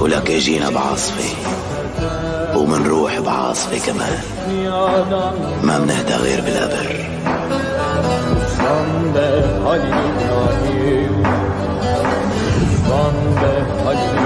ولك اجينا بعاصفة ومنروح بعاصفة كمان. ما منهدى غير بالقبر Son de Halil İbrahim Son de Halil